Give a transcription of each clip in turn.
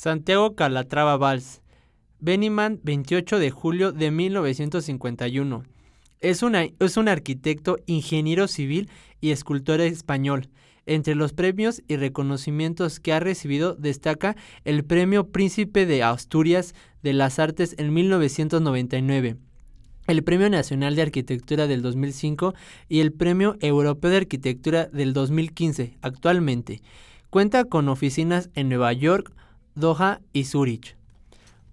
Santiago Calatrava Valls. Beniman, 28 de julio de 1951. Es, es un arquitecto, ingeniero civil y escultor español. Entre los premios y reconocimientos que ha recibido destaca el Premio Príncipe de Asturias de las Artes en 1999, el Premio Nacional de Arquitectura del 2005 y el Premio Europeo de Arquitectura del 2015 actualmente. Cuenta con oficinas en Nueva York, Doha y Zurich.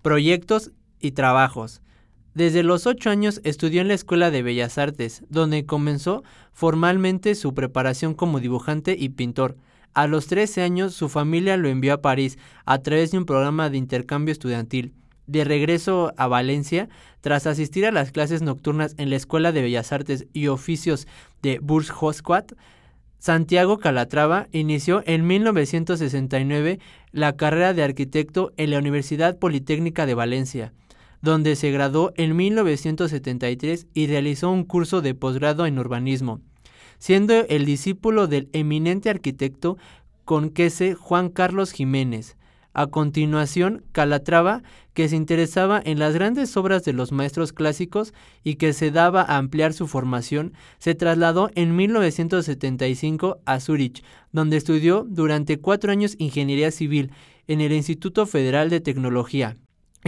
Proyectos y trabajos. Desde los ocho años estudió en la Escuela de Bellas Artes, donde comenzó formalmente su preparación como dibujante y pintor. A los 13 años su familia lo envió a París a través de un programa de intercambio estudiantil. De regreso a Valencia, tras asistir a las clases nocturnas en la Escuela de Bellas Artes y Oficios de Bourges-Hosquat, Santiago Calatrava inició en 1969 la carrera de arquitecto en la Universidad Politécnica de Valencia donde se graduó en 1973 y realizó un curso de posgrado en urbanismo, siendo el discípulo del eminente arquitecto conquese Juan Carlos Jiménez. A continuación, Calatrava, que se interesaba en las grandes obras de los maestros clásicos y que se daba a ampliar su formación, se trasladó en 1975 a Zúrich, donde estudió durante cuatro años ingeniería civil en el Instituto Federal de Tecnología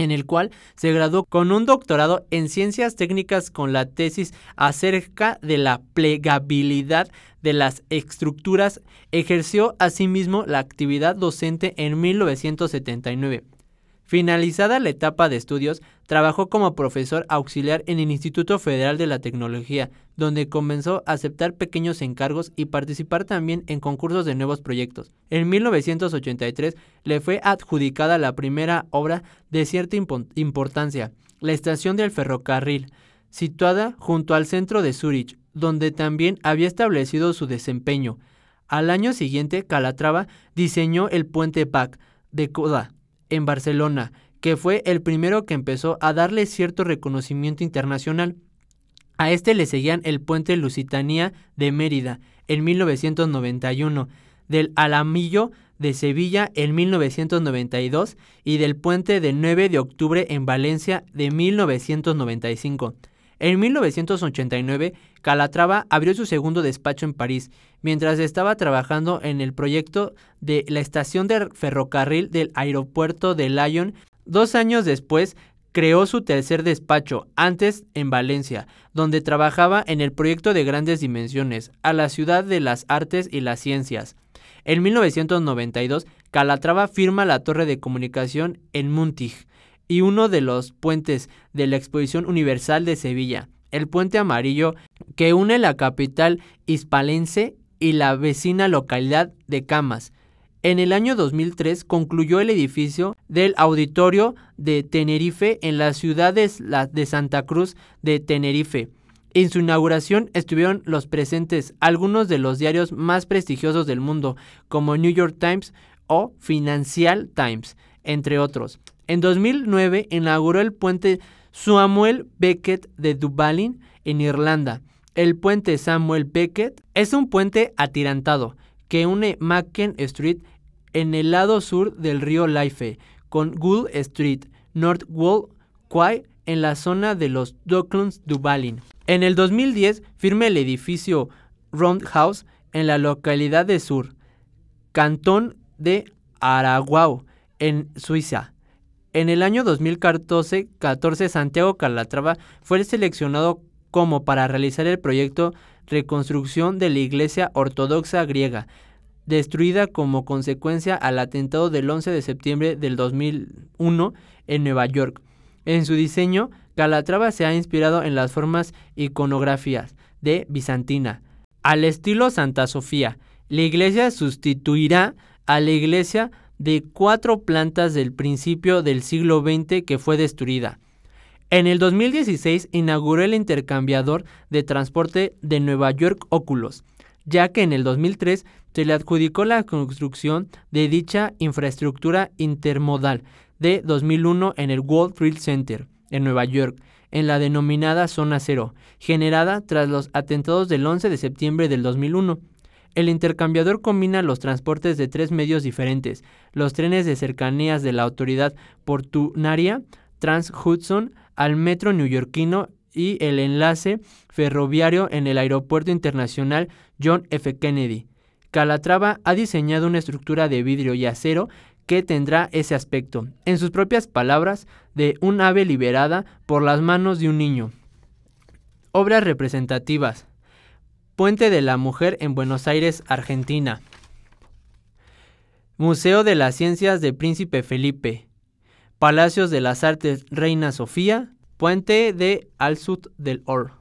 en el cual se graduó con un doctorado en ciencias técnicas con la tesis acerca de la plegabilidad de las estructuras, ejerció asimismo la actividad docente en 1979. Finalizada la etapa de estudios, trabajó como profesor auxiliar en el Instituto Federal de la Tecnología, donde comenzó a aceptar pequeños encargos y participar también en concursos de nuevos proyectos. En 1983 le fue adjudicada la primera obra de cierta importancia, la estación del ferrocarril, situada junto al centro de Zurich, donde también había establecido su desempeño. Al año siguiente, Calatrava diseñó el puente PAC de Coda, en Barcelona, que fue el primero que empezó a darle cierto reconocimiento internacional. A este le seguían el puente Lusitania de Mérida en 1991, del Alamillo de Sevilla en 1992 y del puente de 9 de octubre en Valencia de 1995. En 1989, Calatrava abrió su segundo despacho en París, mientras estaba trabajando en el proyecto de la estación de ferrocarril del aeropuerto de Lyon. Dos años después, creó su tercer despacho, antes en Valencia, donde trabajaba en el proyecto de grandes dimensiones, a la ciudad de las artes y las ciencias. En 1992, Calatrava firma la torre de comunicación en Muntig, y uno de los puentes de la Exposición Universal de Sevilla, el puente amarillo que une la capital hispalense y la vecina localidad de Camas. En el año 2003 concluyó el edificio del Auditorio de Tenerife en la ciudad de Santa Cruz de Tenerife. En su inauguración estuvieron los presentes algunos de los diarios más prestigiosos del mundo, como New York Times o Financial Times, entre otros. En 2009 inauguró el puente Samuel Beckett de Dublin, en Irlanda. El puente Samuel Beckett es un puente atirantado que une Macken Street en el lado sur del río Life con Gould Street, North Wall Quay en la zona de los Docklands, Dublin. En el 2010 firma el edificio Roundhouse en la localidad de Sur, cantón de Araguao, en Suiza. En el año 2014, Santiago Calatrava fue seleccionado como para realizar el proyecto Reconstrucción de la Iglesia Ortodoxa Griega, destruida como consecuencia al atentado del 11 de septiembre del 2001 en Nueva York. En su diseño, Calatrava se ha inspirado en las formas iconografías de Bizantina, al estilo Santa Sofía. La iglesia sustituirá a la iglesia de cuatro plantas del principio del siglo XX que fue destruida. En el 2016 inauguró el intercambiador de transporte de Nueva York Oculus, ya que en el 2003 se le adjudicó la construcción de dicha infraestructura intermodal de 2001 en el World Trade Center en Nueva York, en la denominada Zona Cero, generada tras los atentados del 11 de septiembre del 2001. El intercambiador combina los transportes de tres medios diferentes, los trenes de cercanías de la autoridad portuaria Trans Hudson al metro neoyorquino y el enlace ferroviario en el Aeropuerto Internacional John F. Kennedy. Calatrava ha diseñado una estructura de vidrio y acero que tendrá ese aspecto, en sus propias palabras, de un ave liberada por las manos de un niño. Obras representativas. Puente de la Mujer en Buenos Aires, Argentina. Museo de las Ciencias de Príncipe Felipe. Palacios de las Artes Reina Sofía. Puente de Al Sud del Or.